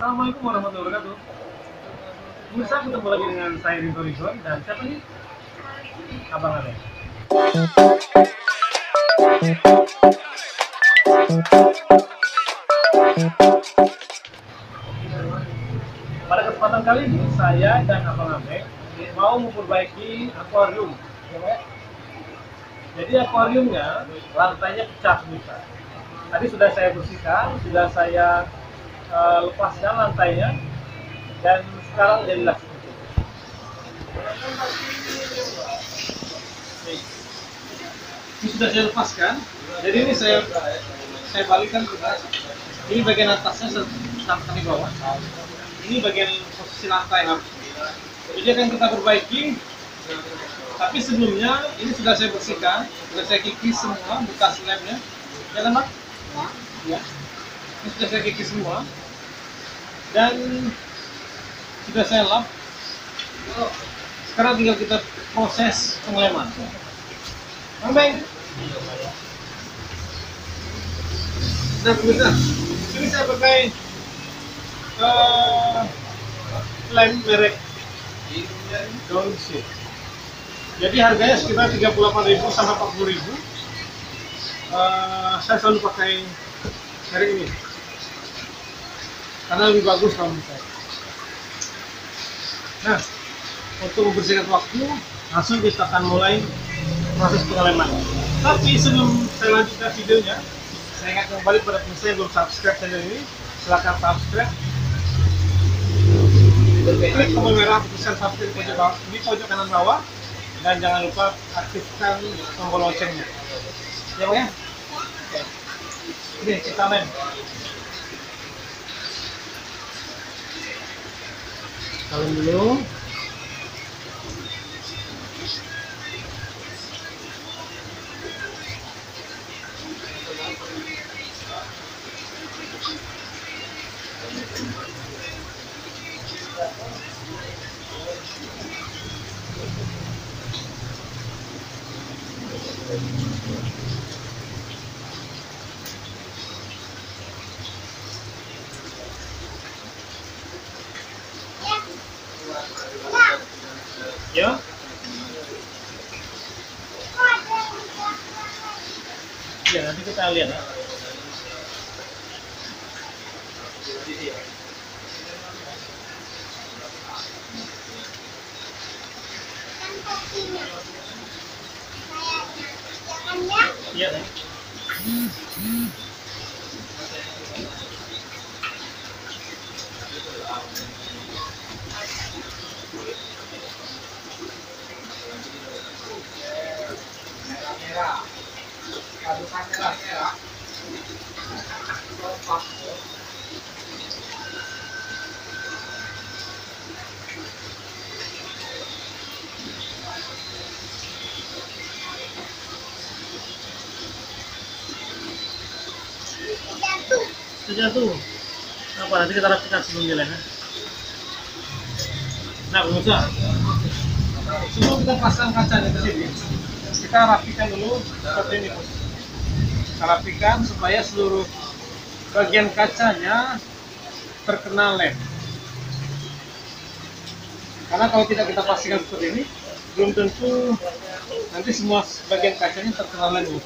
Assalamualaikum warahmatullahi wabarakatuh. Pemirsa ketemu lagi dengan saya Rinto Rizwan dan siapa nih? Abang Ale. Pada kesempatan kali ini saya dan Abang Ale mau memperbaiki akuarium. ya? Jadi akuariumnya lantainya pecah bisa. Tadi sudah saya bersihkan, sudah saya eh, lepaskan lantainya dan sekarang jadilah seperti ini. Sudah saya lepaskan. Jadi ini saya saya balikkan ke atas. Ini bagian atasnya sampai di bawah. Ini bagian posisi lantai. Jadi akan kita perbaiki. Tapi sebelumnya ini sudah saya bersihkan, sudah saya kikis semua bekas lemnya. Ya kan, Pak? Ya. Ini sudah saya kikis semua. Dan sudah saya lap. Sekarang tinggal kita proses pengeleman. Bang Beng. Nah, ini saya pakai eh, lem merek Daun. Jadi harganya sekitar 38.000 sampai 40.000. Eh, saya selalu pakai merek ini. Karena lebih bagus kalau menurut. Nah, untuk membersihkan waktu, langsung kita akan mulai proses pengeleman. Tapi sebelum saya lanjutkan videonya, saya ingat kembali pada pemirsa yang belum subscribe channel ini, silahkan subscribe. Klik tombol merah tulisan subscribe di pojok, bawah, di pojok kanan bawah, dan jangan lupa aktifkan tombol loncengnya. Ya Pak ya? Oke. Kita main. Kalian dulu. Ya. Ya, nanti kita lihat ya. Iya. ya. Sudah tuh. Apa nanti kita rapikan sebelum jalan ya. Nah, pemirsa. Sebelum kita pasang kacanya ke sini, kita rapikan dulu seperti ini, rapikan supaya seluruh bagian kacanya terkena lem. Karena kalau tidak kita pastikan seperti ini, belum tentu nanti semua bagian kacanya terkena lem.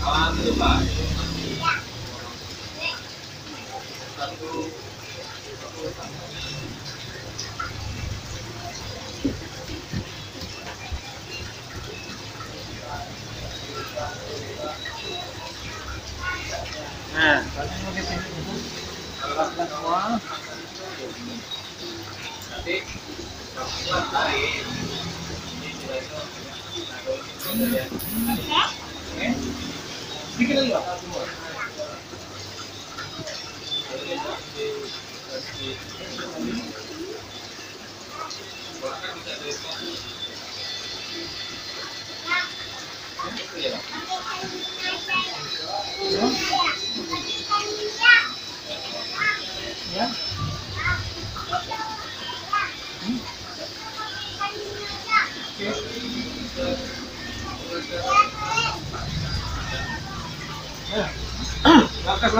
Nah, kalian pakai sini dulu. Rapikan semua. Nanti Oke. Sedikit lagi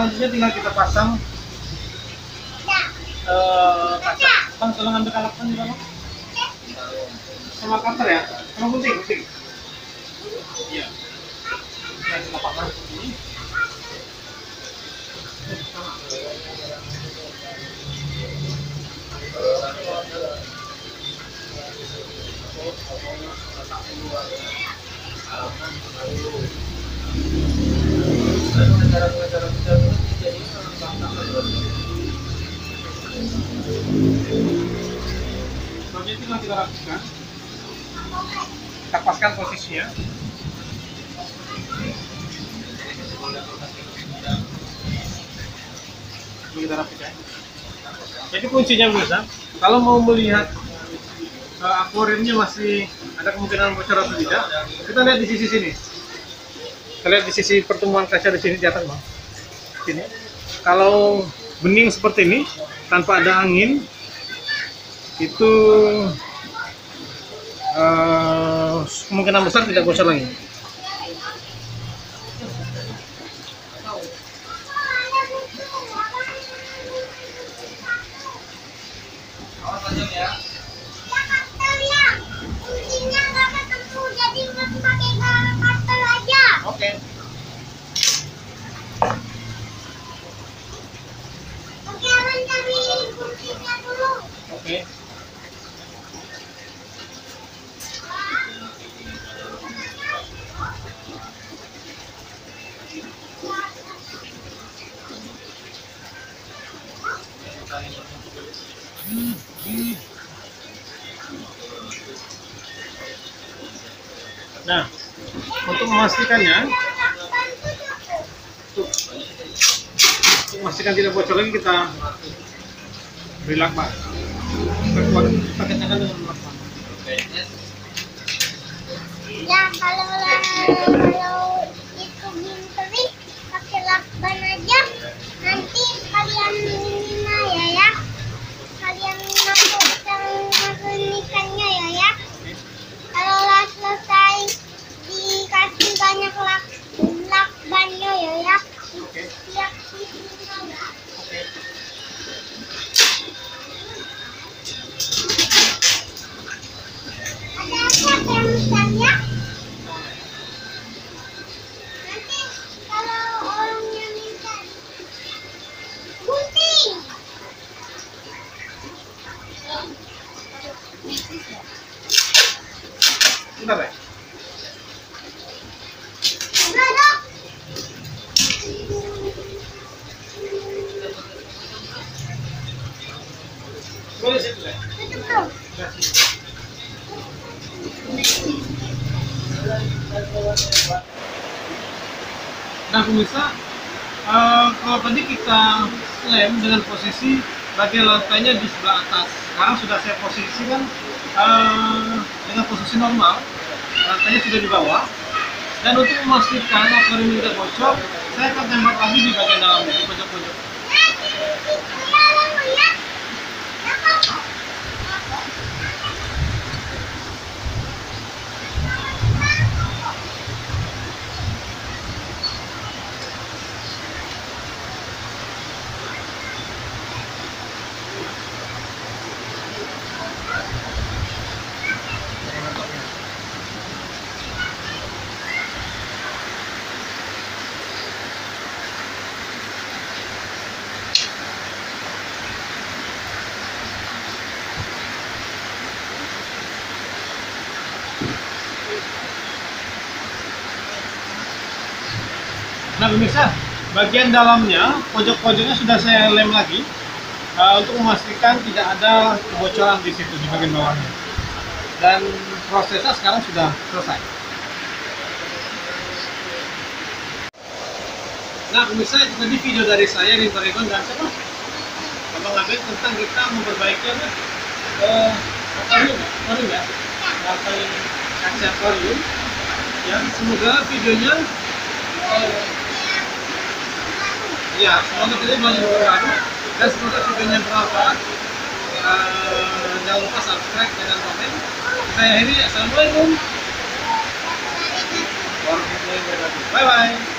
selanjutnya tinggal kita pasang eh kaca. Bang, tolong ambil kalakpan juga, Bang. Sama cutter ya. Sama gunting, gunting. Iya. Ya, kita pasang ini. Selanjutnya kita rapikan. Paskan posisinya. Ini kita rapikan. Jadi kuncinya bisa, kalau mau melihat uh, akuariumnya masih ada kemungkinan bocor atau tidak, kita lihat di sisi sini. Kita lihat di sisi pertemuan kaca di sini di atas, bang. Sini. Kalau bening seperti ini, tanpa ada angin, itu eh, kemungkinan besar tidak bocor lagi. Oke. Oke. Nah, untuk memastikannya, untuk, memastikan tidak bocor lagi kita beri lakban. Kencangkan dengan. Ya kalau kalau itu ginteri pakai lakban aja nanti kalian ini mah ya ya kalian masukkan masuk ikannya ya ya kalau lah selesai dikasih banyak lak lakbannya ya ya Oke. siap Nah pemirsa, eh, kalau tadi kita lem dengan posisi bagian lantainya di sebelah atas. Sekarang sudah saya posisikan eh, dengan posisi normal, lantainya sudah di bawah. Dan untuk memastikan akuarium tidak bocor, saya akan tembak lagi di bagian dalamnya, di pojok-pojok. Nah pemirsa, bagian dalamnya, pojok-pojoknya sudah saya lem lagi uh, untuk memastikan tidak ada kebocoran di situ di bagian bawahnya. dan prosesnya sekarang sudah selesai. Nah, pemirsa itu tadi video dari saya di Toregon dan siapa? Abang Abed tentang kita memperbaiki apa? Eh, akuarium, ya? lantai kaca akuarium. Ya, semoga videonya eh, ya semoga banyak bermanfaat dan semoga videonya bermanfaat. Eh, jangan lupa subscribe dan komen. Saya akhiri, assalamualaikum warahmatullahi wabarakatuh. Bye bye.